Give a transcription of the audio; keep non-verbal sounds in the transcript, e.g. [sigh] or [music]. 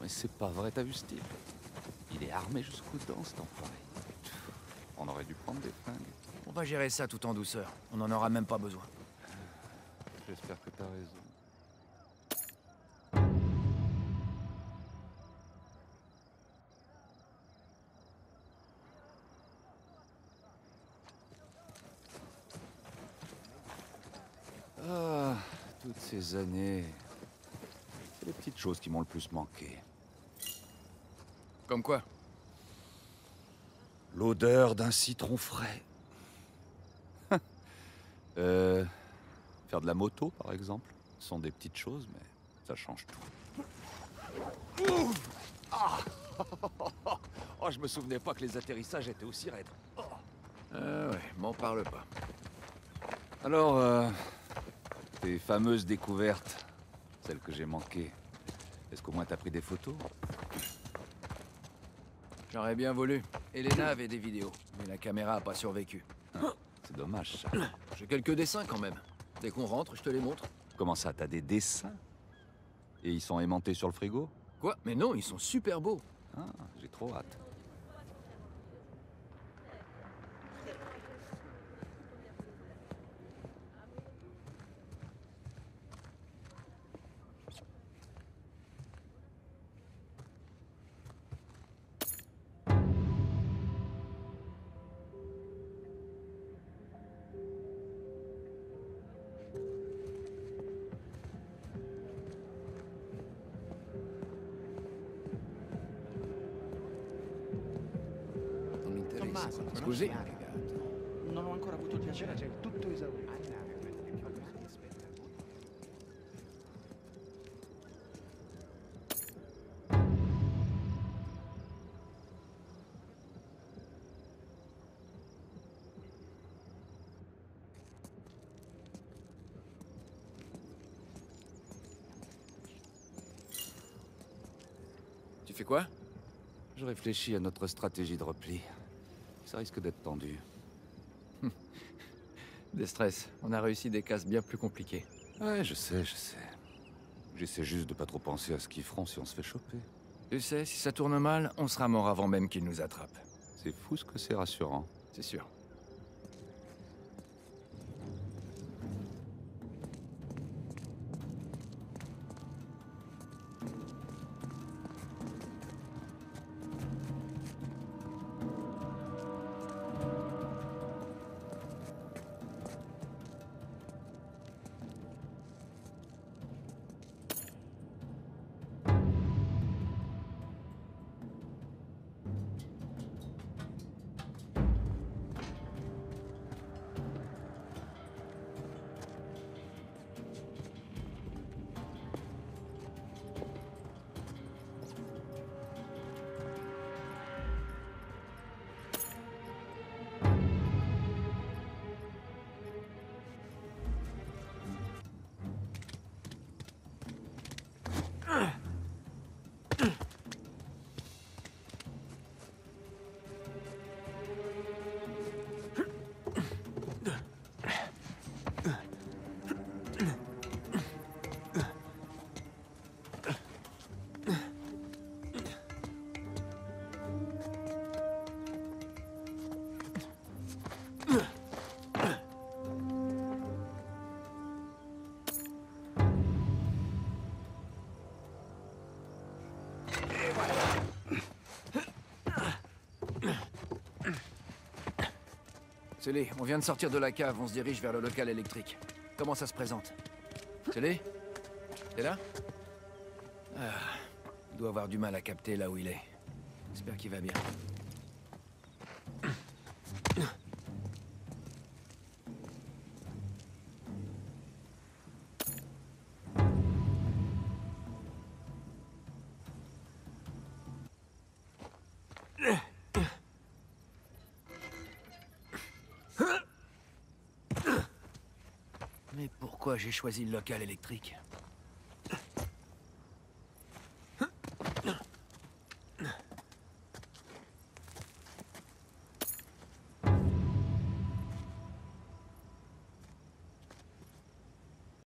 mais c'est pas vrai, t'as vu ce type? Il est armé jusqu'aux dents, cet enfoiré. On aurait dû prendre des flingues. On va gérer ça tout en douceur. On n'en aura même pas besoin. J'espère que t'as raison. Ah, toutes ces années. C'est les petites choses qui m'ont le plus manqué. Comme quoi L'odeur d'un citron frais. [laughs] euh, faire de la moto, par exemple, ce sont des petites choses, mais ça change tout. Ouf ah [laughs] oh, je me souvenais pas que les atterrissages étaient aussi raides. Oh. Ah ouais, m'en parle pas. Alors, euh, tes fameuses découvertes, celles que j'ai manquées, est-ce qu'au moins t'as pris des photos J'aurais bien voulu. Elena avait des vidéos, mais la caméra a pas survécu. C'est dommage, ça. J'ai quelques dessins quand même. Dès qu'on rentre, je te les montre. Comment ça, t'as des dessins Et ils sont aimantés sur le frigo? Quoi? Mais non, ils sont super beaux. Ah, j'ai trop hâte. Tommaso, non Scusi? Non ho ancora avuto il piacere, c'è tutto esaurito. Tu fais quoi? Je réfléchis à notre stratégie de repli. Ça risque d'être tendu. [laughs] Des stress. On a réussi des cases bien plus compliquées. Ouais, je sais, je sais. J'essaie juste de pas trop penser à ce qu'ils feront si on se fait choper. Tu sais, si ça tourne mal, on sera mort avant même qu'ils nous attrapent. C'est fou ce que c'est rassurant. C'est sûr. Célé, on vient de sortir de la cave, on se dirige vers le local électrique. Comment ça se présente Célé T'es là ah, Il doit avoir du mal à capter là où il est. J'espère qu'il va bien. Pourquoi j'ai choisi le local électrique?